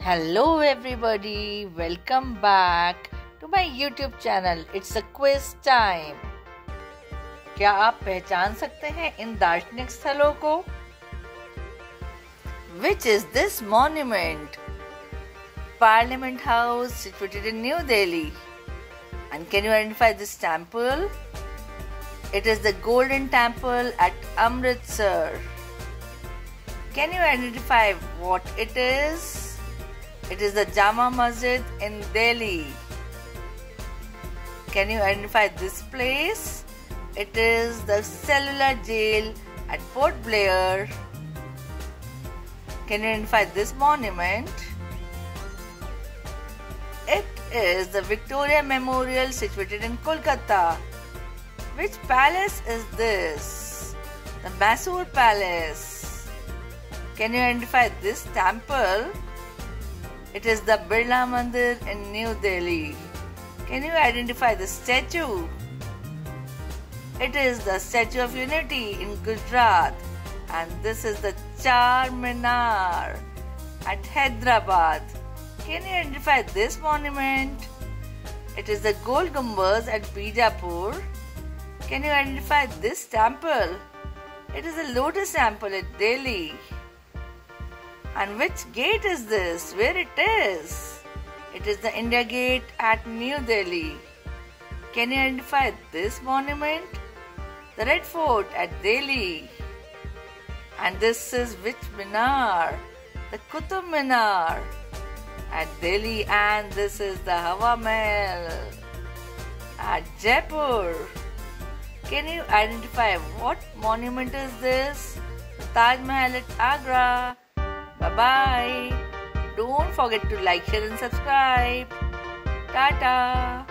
Hello, everybody. Welcome back to my YouTube channel. It's a quiz time. क्या आप पहचान सकते हैं इन दार्शनिक स्थलों को Which is this monument? Parliament House situated in New Delhi. And can you identify this temple? It is the Golden Temple at Amritsar. Can you identify what it is? It is the Jama Masjid in Delhi. Can you identify this place? It is the cellular jail at Port Blair. Can you identify this monument? It is the Victoria Memorial situated in Kolkata. Which palace is this? The Mysore Palace. Can you identify this temple? It is the Birla Mandir in New Delhi. Can you identify the statue? It is the Statue of Unity in Gujarat and this is the Char Minar at Hyderabad. Can you identify this monument? It is the Gold at Bijapur. Can you identify this temple? It is a lotus temple at Delhi. And which gate is this? Where it is? It is the India Gate at New Delhi. Can you identify this monument? The Red Fort at Delhi. And this is which Minar? The Qutub Minar at Delhi. And this is the Hawa Mahal at Jaipur. Can you identify what monument is this? The Taj Mahal at Agra. Bye bye. Don't forget to like, share, and subscribe. Tata.